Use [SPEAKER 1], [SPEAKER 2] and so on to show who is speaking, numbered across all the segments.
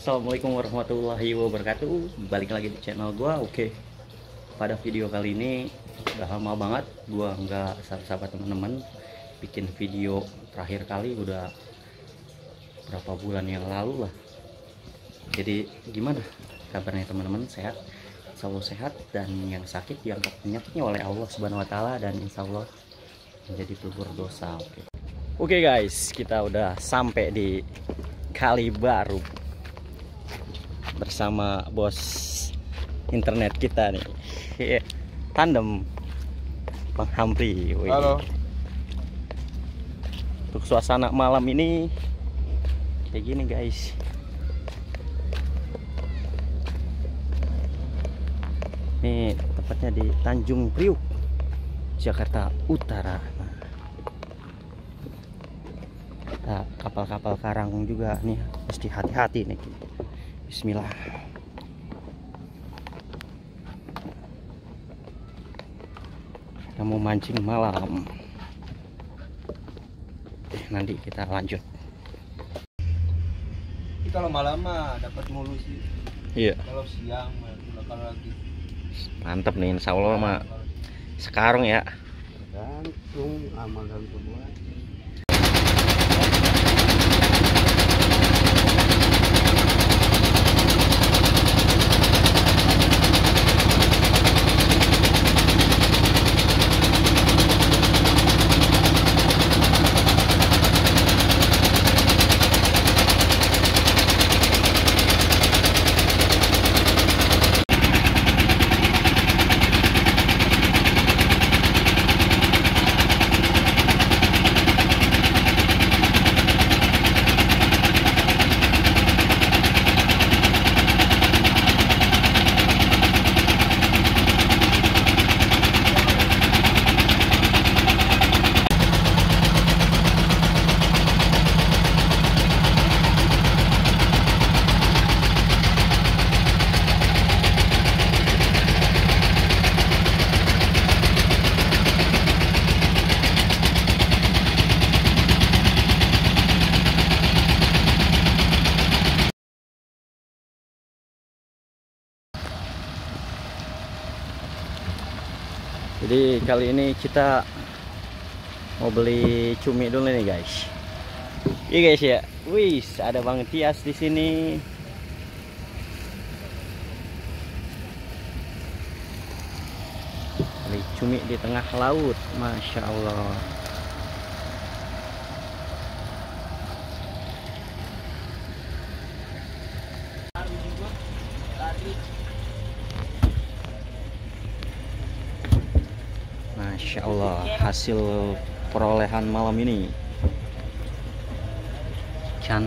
[SPEAKER 1] Assalamualaikum warahmatullahi wabarakatuh. Balik lagi di channel gua. Oke Pada video kali ini Udah lama banget Gua nggak sapa-sapa teman-teman. Bikin video terakhir kali Udah Berapa bulan yang lalu lah. Jadi gimana kabarnya teman-teman? Sehat? Allah sehat. Dan yang sakit diangkat penyakitnya oleh Allah Subhanahu Wa Taala Dan insya Allah Menjadi pelipur dosa. Oke. Oke guys. Kita udah sampai di Kali Baru bersama bos internet kita nih iya, tandem Bang Hamri Wih.
[SPEAKER 2] Halo.
[SPEAKER 1] untuk suasana malam ini kayak gini guys ini tepatnya di Tanjung Priuk Jakarta Utara nah, kapal-kapal karang juga nih mesti hati-hati nih Bismillah kita mau mancing malam Oke, nanti kita lanjut
[SPEAKER 2] Ini kalau malam mah dapat mulu sih.
[SPEAKER 1] iya
[SPEAKER 2] Kalau siang mah bakal lagi.
[SPEAKER 1] mantep nih insya Allah mah sekarang ya
[SPEAKER 2] Gantung gantung buat.
[SPEAKER 1] Jadi kali ini kita mau beli cumi dulu nih guys. Iya guys ya. Wis ada Bang Tias di sini. Beli cumi di tengah laut. Masya Allah Masya Allah hasil perolehan malam ini. Chan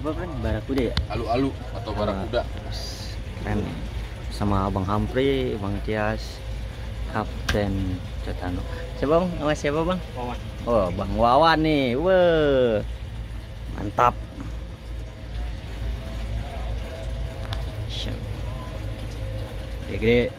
[SPEAKER 1] apa kan barakuda ya?
[SPEAKER 2] Alu-alu atau barakuda.
[SPEAKER 1] keren sama Bang Hampri Bang Tias Kapten Cetano siapa bang? Nama siapa bang?
[SPEAKER 2] Wawan.
[SPEAKER 1] oh Bang Wawan nih. Wah mantap. Syam. gede